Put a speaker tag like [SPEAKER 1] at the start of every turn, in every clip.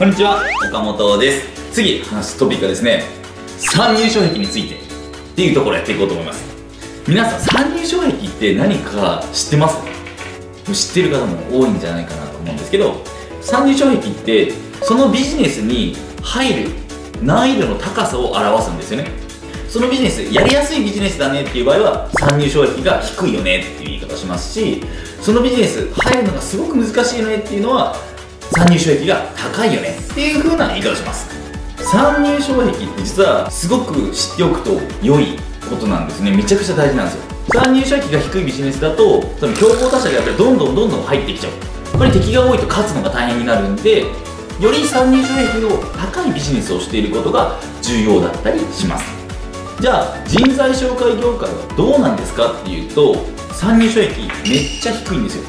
[SPEAKER 1] こんにちは岡本です。次話すトピックはですね参入障壁についてっていうところやっていこうと思います。皆さん参入障壁って何か知ってます？知ってる方も多いんじゃないかなと思うんですけど参入障壁ってそのビジネスに入る難易度の高さを表すんですよね。そのビジネスやりやすいビジネスだねっていう場合は参入障壁が低いよねっていう言い方しますしそのビジネス入るのがすごく難しいよねっていうのは参入障壁が高いよねっていう風な言い方をします。参入障壁って実はすごく知っておくと良いことなんですね。めちゃくちゃ大事なんですよ。参入障壁が低いビジネスだとその競合他社がやっぱりどんどんどんどん入ってきちゃう。やっぱり敵が多いと勝つのが大変になるんでより参入障壁の高いビジネスをしていることが重要だったりします。じゃあ人材紹介業界はどうなんですかっていうと参入障壁めっちゃ低いんですよ。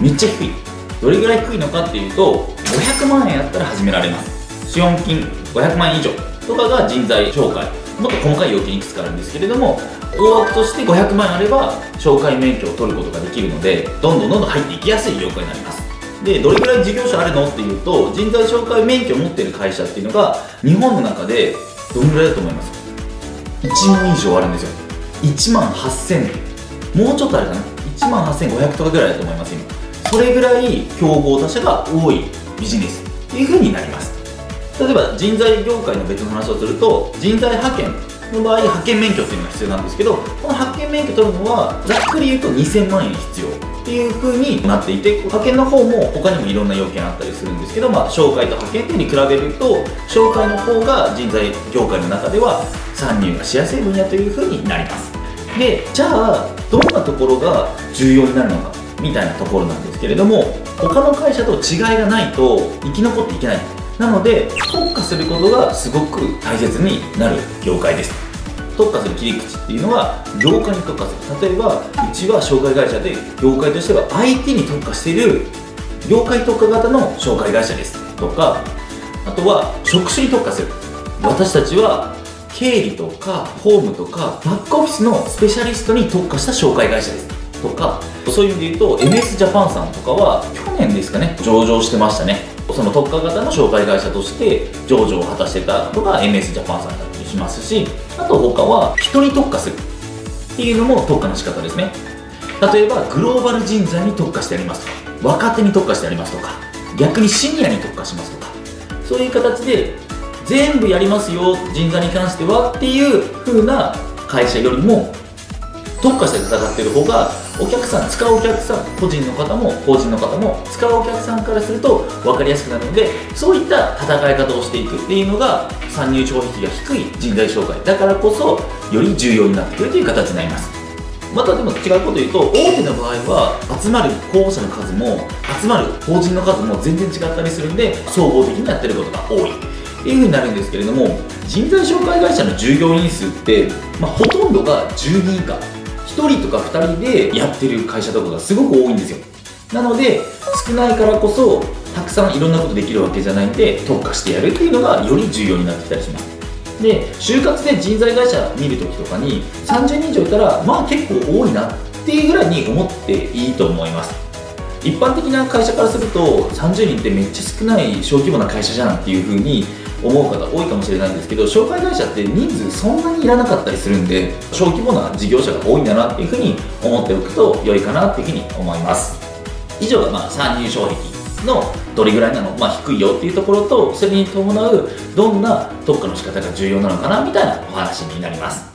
[SPEAKER 1] めっちゃ低い。どれぐらい低いのかっていうと500万円やったら始められます。資本金500万円以上とかが人材紹介もっと細かい要件いくつかあるんですけれども大枠として500万円あれば紹介免許を取ることができるのでどんどんどんどん入っていきやすい業界になります。でどれぐらい事業者あるのっていうと人材紹介免許を持ってる会社っていうのが日本の中でどんぐらいだと思います1万以上あるんですよ。1万8000もうちょっとあるかな？1万8500とかぐらいだと思います今。それぐらい競合他社が多いビジネスっていう風になります。例えば人材業界の別の話をすると人材派遣の場合派遣免許っていうのが必要なんですけどこの派遣免許取るのはざっくり言うと2000万円必要っていう風になっていて派遣の方も他にもいろんな要件あったりするんですけど、まあ、紹介と派遣っていうに比べると紹介の方が人材業界の中では参入がしやすい分野という風になります。でじゃあどんなところが重要になるのか。みたいなところなんですけれども他の会社と違いがないと生き残っていけない。なので特化することがすごく大切になる業界です。特化する切り口っていうのは業界に特化する。例えばうちは紹介会社で業界としては IT に特化している業界特化型の紹介会社です。とかあとは職種に特化する。私たちは経理とかホームとかバックオフィスのスペシャリストに特化した紹介会社です。とかそういう意味で言うと MS ジャパンさんとかは去年ですかね上場してましたね。その特化型の紹介会社として上場を果たしてたのが MS ジャパンさんだったりしますしあと他は人に特化するっていうのも特化の仕方ですね。例えばグローバル人材に特化してありますとか若手に特化してありますとか逆にシニアに特化しますとかそういう形で全部やりますよ人材に関してはっていう風な会社よりも特化して戦ってる方がお客さん使うお客さん個人の方も法人の方も使うお客さんからすると分かりやすくなるのでそういった戦い方をしていくっていうのが参入障壁が低い人材紹介。だからこそより重要になってくるという形になります。またでも違うこと言うと大手の場合は集まる候補者の数も集まる法人の数も全然違ったりするんで総合的にやってることが多い。っていうふうになるんですけれども人材紹介会社の従業員数って、まあ、ほとんどが10人以下。1人とか2人でやってる会社とかがすごく多いんですよ。なので少ないからこそたくさんいろんなことできるわけじゃないんで特化してやるっていうのがより重要になってきたりします。で就活で人材会社見るときとかに30人以上いたらまあ結構多いなっていうぐらいに思っていいと思います。一般的な会社からすると30人ってめっちゃ少ない小規模な会社じゃんっていう風に思う方多いかもしれないんですけど紹介会社って人数そんなにいらなかったりするんで小規模な事業者が多いんだなっていうふうに思っておくと良いかなっていうふうに思います。以上がまあ参入障壁のどれぐらいなの、まあ、低いよっていうところとそれに伴うどんな特化の仕方が重要なのかなみたいなお話になります。